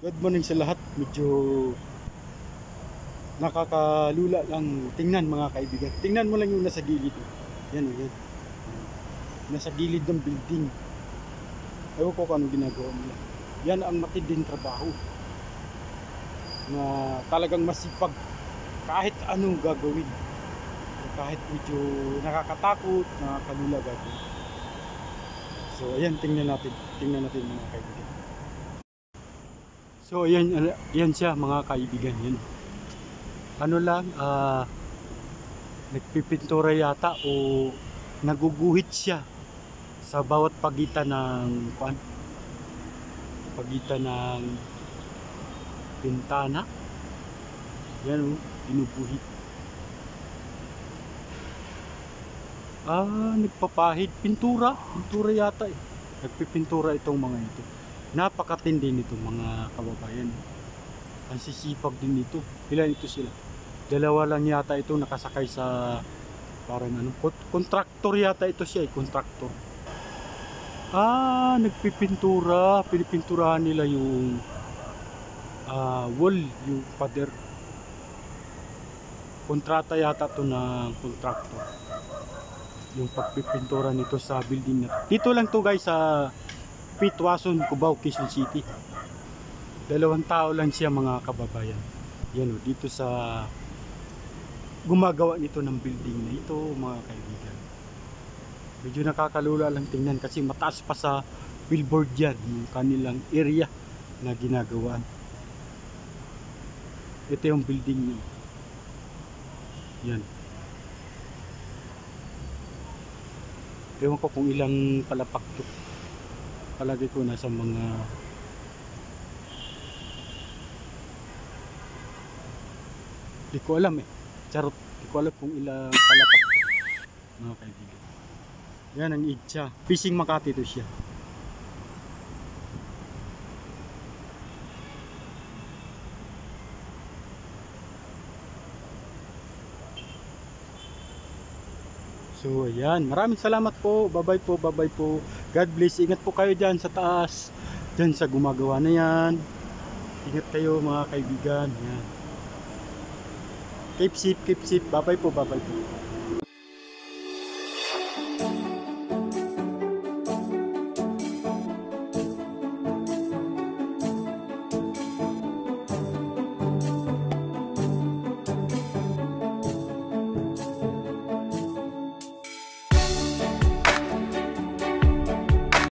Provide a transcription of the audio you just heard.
Good morning sa lahat. Medyo nakakalula lang tingnan mga kaibigan. Tingnan mo lang yung nasa gilid. Yan o, yan. Nasa gilid ng building. Ewan ko kung anong ginagawa nila. Yan ang matinding trabaho. Na talagang masipag kahit anong gagawin. Kahit medyo nakakatakot, nakakalula gagawin. So ayan, tingnan natin. Tingnan natin mga kaibigan. So ala- yan siya mga kaibigan. Yan. Ano lang, ah nagpipintura yata o naguguhit siya sa bawat pagitan ng kuan pagitan ng bintana yan o binubuhit ah nagpapahid pintura pintura yata eh nagpipintura itong mga ito napakatindi nito mga kababayan. Ang sisipag din nito. Ilan ito sila. Dalawa lang yata ito nakasakay sa parang ano kontraktor yata ito siya eh kontraktor. Ah nagpipintura. Pinipinturahan nila yung ah wall yung pader. Kontrata yata to ng kontraktor. Yung pagpipintura nito sa building na dito lang to guys sa Pitwason, Cubao, Quezon City. Dalawang tao lang siya mga kababayan. Yan o dito sa gumagawa nito ng building na ito mga kaibigan. Medyo nakakalula lang tingnan kasi mataas pa sa billboard yan yung kanilang area na ginagawaan. Ito yung building niya. Yan. Ewan ko kung ilang palapak to palagi ko nasa mga di ko alam eh. Charot. Di ko alam kung ilang palapak mga kaibigan. Yan ang itcha fishing Makati to siya. So ayan, maraming salamat po. Bye-bye po, bye-bye po. God bless. Ingat po kayo diyan sa taas. Diyan sa gumagawa na 'yan. Ingat kayo mga kaibigan. Yan. Keep safe, keep safe. Bye-bye po, bye-bye po.